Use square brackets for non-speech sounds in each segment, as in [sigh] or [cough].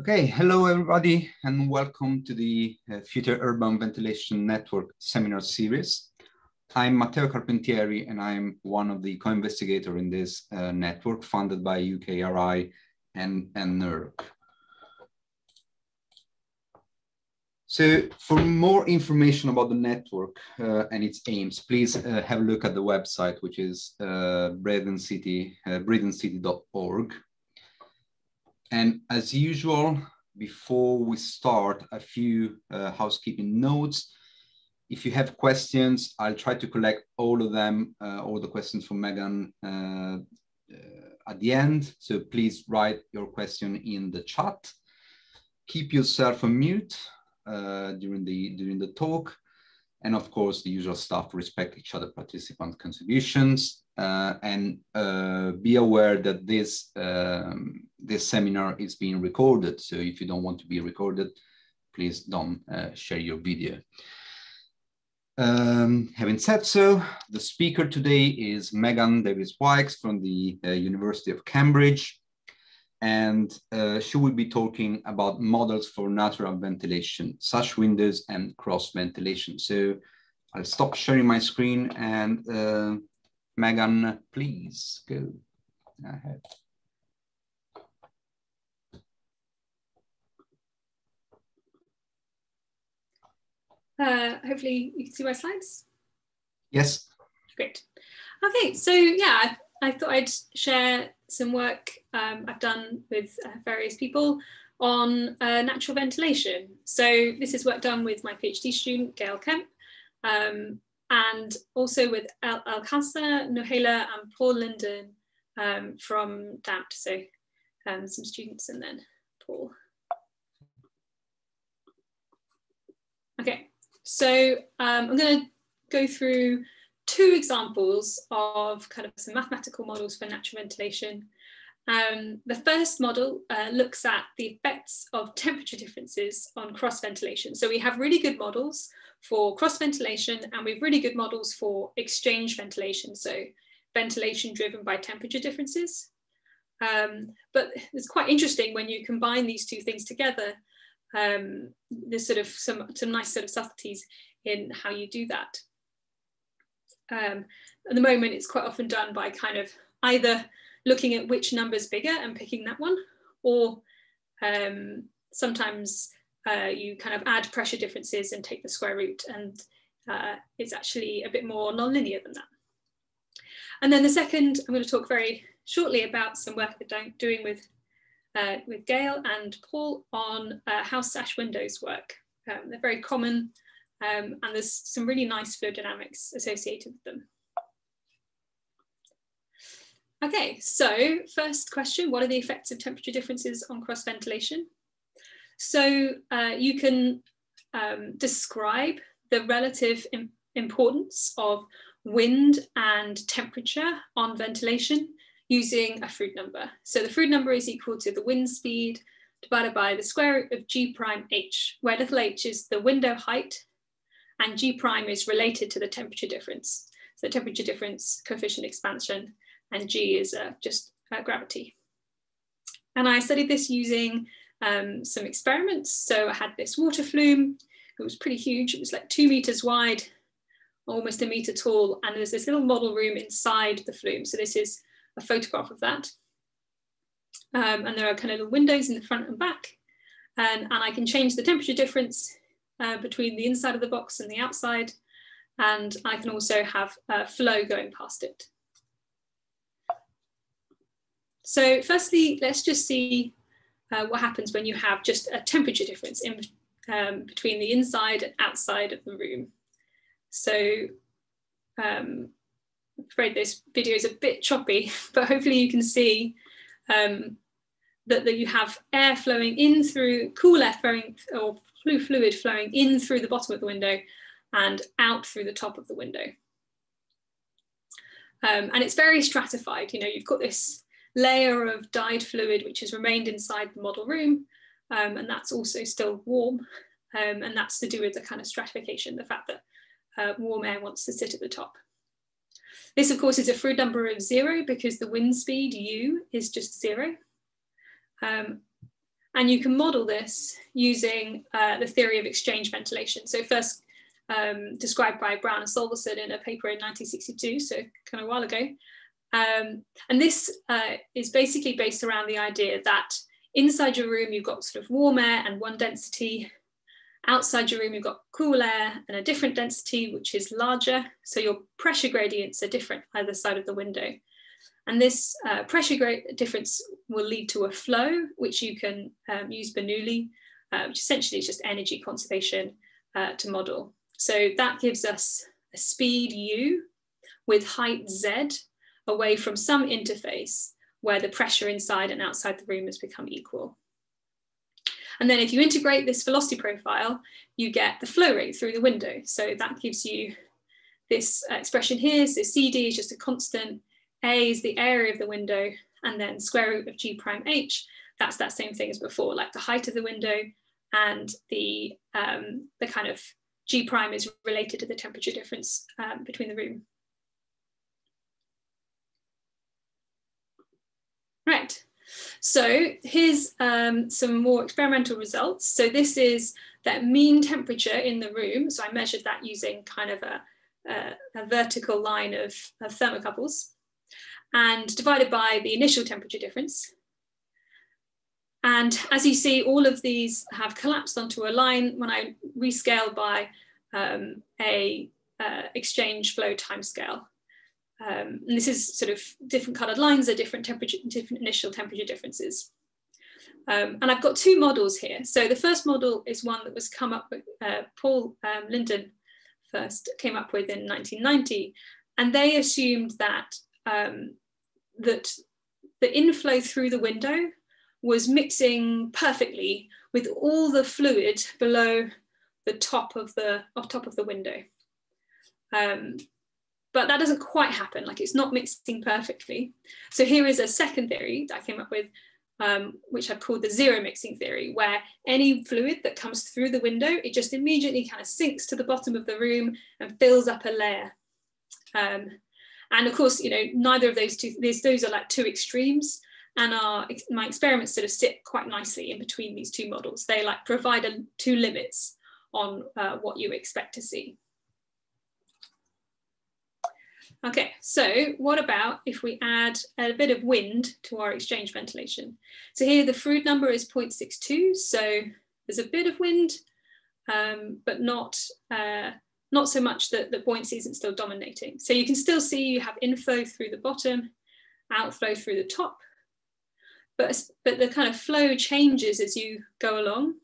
Okay, hello everybody and welcome to the uh, Future Urban Ventilation Network seminar series. I'm Matteo Carpentieri and I'm one of the co-investigator in this uh, network funded by UKRI and, and NERC. So for more information about the network uh, and its aims, please uh, have a look at the website, which is uh, City, uh, breathingcity.org. And as usual, before we start, a few uh, housekeeping notes. If you have questions, I'll try to collect all of them, uh, all the questions from Megan uh, uh at the end. So please write your question in the chat. Keep yourself on mute uh, during, the, during the talk. And of course, the usual stuff, respect each other participant contributions uh, and uh, be aware that this um, this seminar is being recorded. So if you don't want to be recorded, please don't uh, share your video. Um, having said so, the speaker today is Megan Davies-Wykes from the uh, University of Cambridge, and uh, she will be talking about models for natural ventilation, sash windows and cross ventilation. So I'll stop sharing my screen and uh, Megan, please go ahead. Uh, hopefully you can see my slides. Yes. Great. Okay, so yeah, I, I thought I'd share some work um, I've done with uh, various people on uh, natural ventilation. So this is work done with my PhD student, Gail Kemp, um, and also with El Alcázar, Nohela, and Paul Linden um, from DAMTP. So um, some students and then Paul. Okay, so um, I'm going to go through two examples of kind of some mathematical models for natural ventilation. Um, the first model uh, looks at the effects of temperature differences on cross ventilation. So we have really good models for cross ventilation and we have really good models for exchange ventilation. So ventilation driven by temperature differences. Um, but it's quite interesting when you combine these two things together, um, there's sort of some, some nice sort of subtleties in how you do that. Um, at the moment, it's quite often done by kind of either looking at which number's bigger and picking that one, or um, sometimes uh, you kind of add pressure differences and take the square root and uh, it's actually a bit more nonlinear than that. And then the second, I'm going to talk very shortly about some work I'm doing with, uh, with Gail and Paul on uh, how sash windows work. Um, they're very common um, and there's some really nice fluid dynamics associated with them. Okay, so first question, what are the effects of temperature differences on cross ventilation? So uh, you can um, describe the relative importance of wind and temperature on ventilation using a Froude number. So the Froude number is equal to the wind speed divided by the square root of g prime h, where little h is the window height and g prime is related to the temperature difference. So the temperature difference, coefficient expansion, and g is uh, just uh, gravity. And I studied this using um, some experiments. So I had this water flume. It was pretty huge. It was like two meters wide, almost a meter tall. And there's this little model room inside the flume. So this is a photograph of that. Um, and there are kind of the windows in the front and back. And I can change the temperature difference uh, between the inside of the box and the outside. And I can also have uh, flow going past it. So firstly, let's just see uh, what happens when you have just a temperature difference in um, between the inside and outside of the room. So um, I'm afraid this video is a bit choppy, [laughs] but hopefully you can see um, that, that you have air flowing in through, cool air flowing, or fluid flowing in through the bottom of the window and out through the top of the window. Um, and it's very stratified, you know, you've got this layer of dyed fluid which has remained inside the model room um, and that's also still warm um, and that's to do with the kind of stratification, the fact that uh, warm air wants to sit at the top. This of course is a Froude number of zero because the wind speed u is just zero. Um, And you can model this using uh, the theory of exchange ventilation. So first um, described by Brown and Solvason in a paper in 1962, so kind of a while ago. Um, and this uh, is basically based around the idea that inside your room, you've got sort of warm air and one density. Outside your room, you've got cool air and a different density, which is larger. So your pressure gradients are different either side of the window. And this uh, pressure difference will lead to a flow, which you can um, use Bernoulli, uh, which essentially is just energy conservation uh, to model. So that gives us a speed u with height z away from some interface where the pressure inside and outside the room has become equal. And then if you integrate this velocity profile, you get the flow rate through the window. So that gives you this expression here. So CD is just a constant a is the area of the window, and then square root of G prime H, that's that same thing as before, like the height of the window and the, um, the kind of G prime is related to the temperature difference um, between the room. Right, so here's um, some more experimental results. So this is that mean temperature in the room. So I measured that using kind of a, a, a vertical line of, of thermocouples and divided by the initial temperature difference. And as you see, all of these have collapsed onto a line when I rescale by um, a uh, exchange flow timescale. Um, and this is sort of different colored lines are different temperature, different initial temperature differences. Um, and I've got two models here. So the first model is one that was come up with, uh, Paul um, Linden first came up with in 1990. And they assumed that um, that the inflow through the window was mixing perfectly with all the fluid below the top of the off top of the window. Um, but that doesn't quite happen, like it's not mixing perfectly. So here is a second theory that I came up with, um, which I've called the zero mixing theory, where any fluid that comes through the window, it just immediately kind of sinks to the bottom of the room and fills up a layer. Um, and of course, you know, neither of those two, these, those are like two extremes. And our, my experiments sort of sit quite nicely in between these two models. They like provide a, two limits on uh, what you expect to see. Okay, so what about if we add a bit of wind to our exchange ventilation? So here the Froude number is 0.62, so there's a bit of wind, um, but not uh, not so much that the buoyancy isn't still dominating. So you can still see you have inflow through the bottom, outflow through the top, but, but the kind of flow changes as you go along,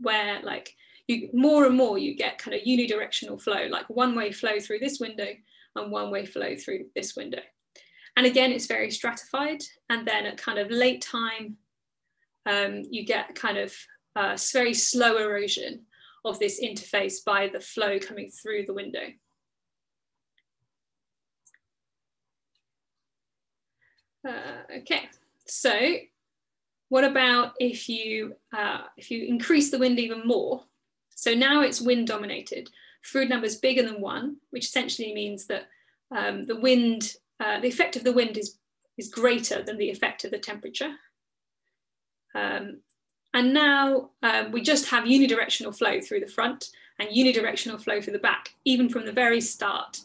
where like you more and more you get kind of unidirectional flow, like one way flow through this window and one way flow through this window. And again, it's very stratified. And then at kind of late time, um, you get kind of uh, very slow erosion of this interface by the flow coming through the window. Uh, okay, so what about if you, uh, if you increase the wind even more? So now it's wind dominated. Froude number is bigger than one, which essentially means that um, the wind, uh, the effect of the wind is, is greater than the effect of the temperature. Um, and now um, we just have unidirectional flow through the front and unidirectional flow through the back, even from the very start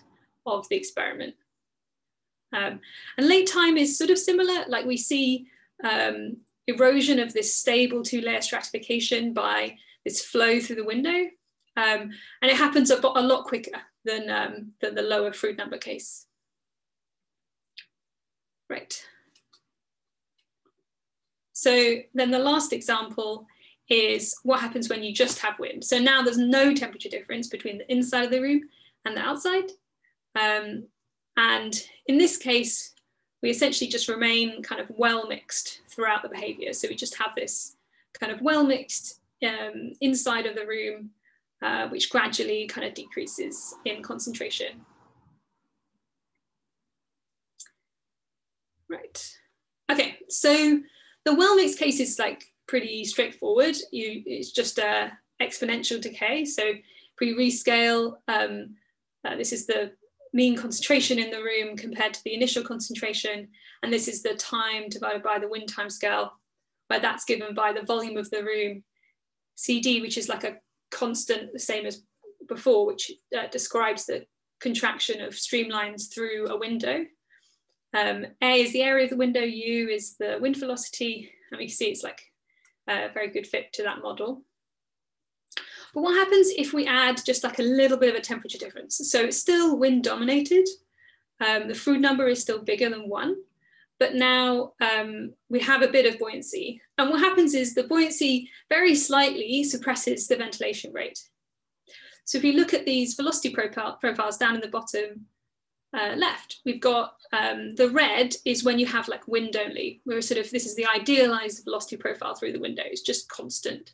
of the experiment. Um, and late time is sort of similar, like we see um, erosion of this stable two layer stratification by this flow through the window. Um, and it happens a, a lot quicker than, um, than the lower Froude number case. Right. So then the last example is what happens when you just have wind. So now there's no temperature difference between the inside of the room and the outside. Um, and in this case, we essentially just remain kind of well mixed throughout the behavior. So we just have this kind of well mixed um, inside of the room, uh, which gradually kind of decreases in concentration. Right. Okay, so the well mixed case is like pretty straightforward. You, it's just a exponential decay. So if we rescale, um, uh, this is the mean concentration in the room compared to the initial concentration. And this is the time divided by the wind time scale where that's given by the volume of the room, CD, which is like a constant, the same as before, which uh, describes the contraction of streamlines through a window. Um, a is the area of the window, U is the wind velocity, and we see it's like a very good fit to that model. But what happens if we add just like a little bit of a temperature difference? So it's still wind dominated. Um, the Froude number is still bigger than one, but now um, we have a bit of buoyancy. And what happens is the buoyancy very slightly suppresses the ventilation rate. So if you look at these velocity profile, profiles down in the bottom uh, left, we've got um, the red is when you have like wind only, where sort of this is the idealized velocity profile through the window, it's just constant.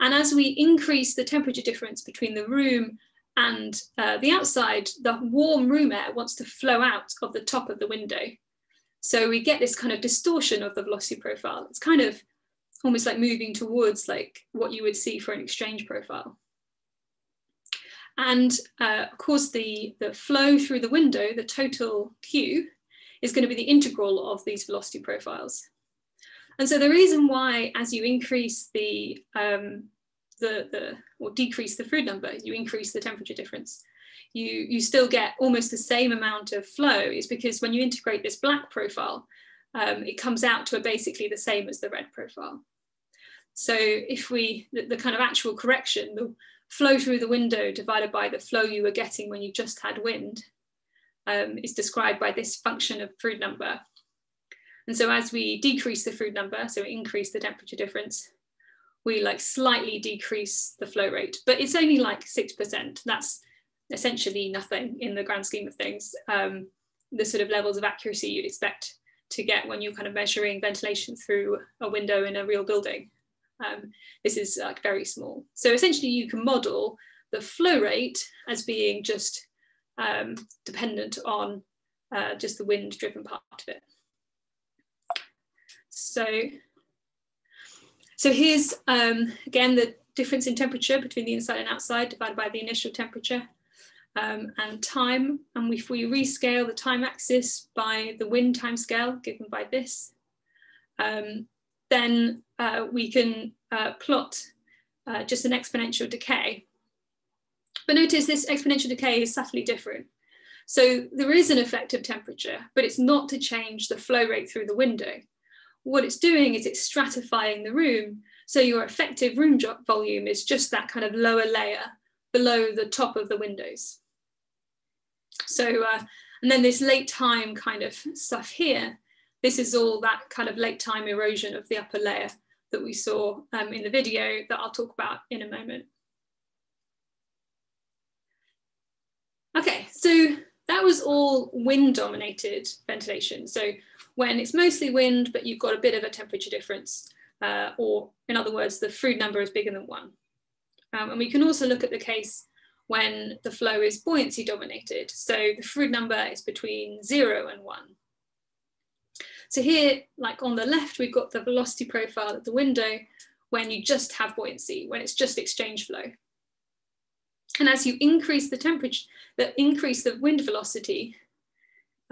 And as we increase the temperature difference between the room and uh, the outside, the warm room air wants to flow out of the top of the window. So we get this kind of distortion of the velocity profile. It's kind of almost like moving towards like what you would see for an exchange profile. And uh, of course, the, the flow through the window, the total Q, is going to be the integral of these velocity profiles. And so the reason why, as you increase the, um, the, the or decrease the Froude number, you increase the temperature difference, you, you still get almost the same amount of flow is because when you integrate this black profile, um, it comes out to basically the same as the red profile. So if we, the, the, kind of actual correction, the flow through the window divided by the flow you were getting when you just had wind um, is described by this function of Froude number. And so as we decrease the Froude number, so increase the temperature difference, we like slightly decrease the flow rate, but it's only like 6%. That's essentially nothing in the grand scheme of things. Um, the sort of levels of accuracy you'd expect to get when you're kind of measuring ventilation through a window in a real building. Um, this is like very small. So essentially you can model the flow rate as being just um, dependent on uh, just the wind driven part of it. So, so here's um, again the difference in temperature between the inside and outside divided by the initial temperature um, and time. And if we rescale the time axis by the wind time scale given by this, um, then uh, we can uh, plot uh, just an exponential decay. But notice this exponential decay is subtly different. So there is an effect of temperature, but it's not to change the flow rate through the window what it's doing is it's stratifying the room. So your effective room volume is just that kind of lower layer below the top of the windows. So, uh, and then this late time kind of stuff here, this is all that kind of late time erosion of the upper layer that we saw um, in the video that I'll talk about in a moment. Okay, so that was all wind dominated ventilation. So when it's mostly wind, but you've got a bit of a temperature difference, uh, or in other words, the Froude number is bigger than one. Um, and we can also look at the case when the flow is buoyancy dominated. So the Froude number is between zero and one. So here, like on the left, we've got the velocity profile at the window when you just have buoyancy, when it's just exchange flow. And as you increase the temperature, that increase the wind velocity,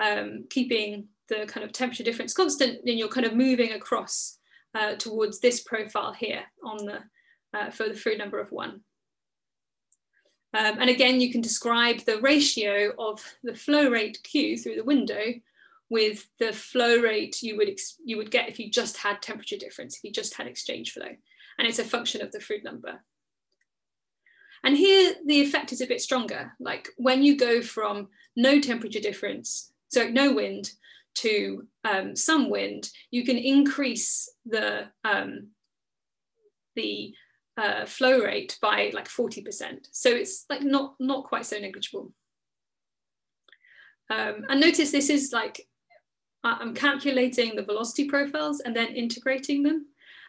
um, keeping the kind of temperature difference constant, then you're kind of moving across uh, towards this profile here on the uh, for the Froude number of one. Um, and again, you can describe the ratio of the flow rate Q through the window with the flow rate you would you would get if you just had temperature difference, if you just had exchange flow. And it's a function of the Froude number. And here the effect is a bit stronger. Like when you go from no temperature difference, so no wind, to um, some wind, you can increase the, um, the uh, flow rate by like 40%. So it's like not, not quite so negligible. Um, and notice this is like, I'm calculating the velocity profiles and then integrating them.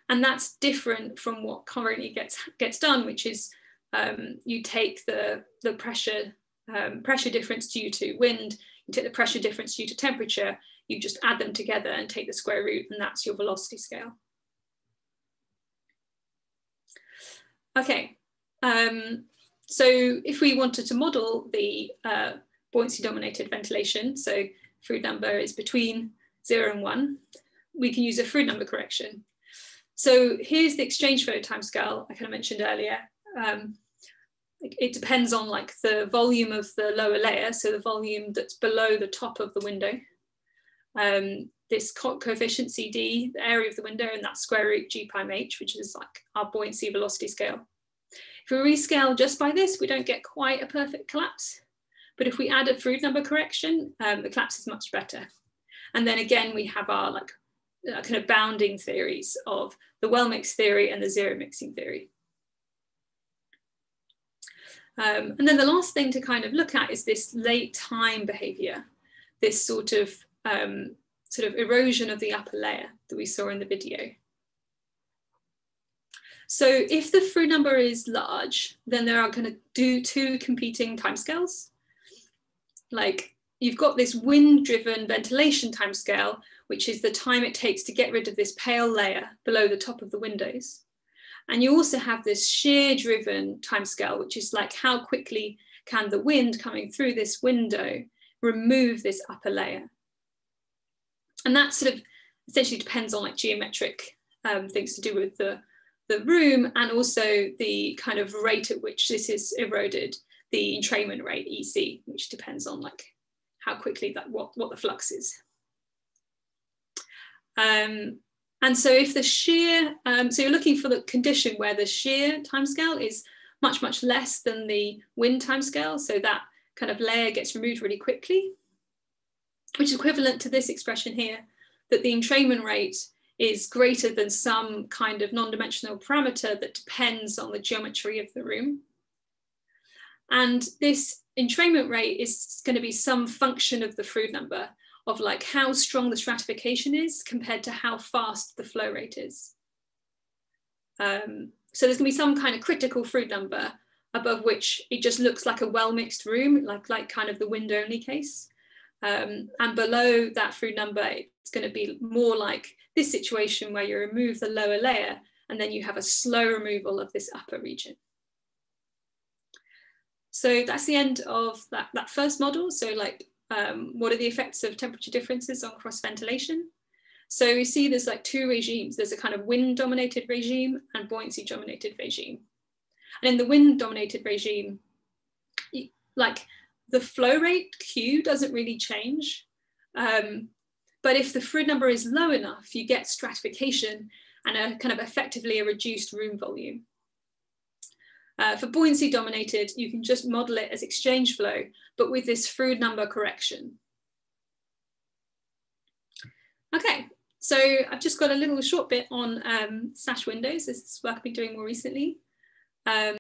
And that's different from what currently gets, gets done, which is um, you take the, the pressure, um, pressure difference due to wind, you take the pressure difference due to temperature, you just add them together and take the square root and that's your velocity scale. Okay, um, so if we wanted to model the uh, buoyancy dominated ventilation, so Froude number is between zero and one, we can use a Froude number correction. so here's the exchange flow timescale I kind of mentioned earlier. Um, it, it depends on like the volume of the lower layer, so the volume that's below the top of the window. Um, this co coefficient CD, the area of the window, and that square root g prime h, which is like our buoyancy velocity scale. If we rescale just by this, we don't get quite a perfect collapse. But if we add a Froude number correction, um, the collapse is much better. And then again, we have our like uh, kind of bounding theories of the well mixed theory and the zero mixing theory. Um, and then the last thing to kind of look at is this late time behavior, this sort of um, sort of erosion of the upper layer that we saw in the video. So if the Froude number is large, then there are going to do two competing timescales. Like you've got this wind-driven ventilation timescale, which is the time it takes to get rid of this pale layer below the top of the windows. And you also have this shear driven timescale, which is like how quickly can the wind coming through this window remove this upper layer. And that sort of essentially depends on like geometric um, things to do with the, the room and also the kind of rate at which this is eroded, the entrainment rate, EC, which depends on like how quickly that what, what the flux is. Um, and so if the shear, um, so you're looking for the condition where the shear timescale is much, much less than the wind timescale. So that kind of layer gets removed really quickly, which is equivalent to this expression here, that the entrainment rate is greater than some kind of non-dimensional parameter that depends on the geometry of the room. And this entrainment rate is going to be some function of the Froude number of like how strong the stratification is compared to how fast the flow rate is. Um, so there's gonna be some kind of critical Froude number above which it just looks like a well-mixed room, like, like kind of the wind-only case. Um, and below that Froude number, it's gonna be more like this situation where you remove the lower layer and then you have a slow removal of this upper region. So that's the end of that, that first model. So like um, what are the effects of temperature differences on cross ventilation? So we see there's like two regimes. There's a kind of wind dominated regime and buoyancy dominated regime. And in the wind dominated regime, like the flow rate Q doesn't really change. Um, but if the Froude number is low enough, you get stratification and a kind of effectively a reduced room volume. Uh, for buoyancy dominated, you can just model it as exchange flow, but with this Froude number correction. Okay, so I've just got a little short bit on um, sash windows. This is work I've been doing more recently. Um,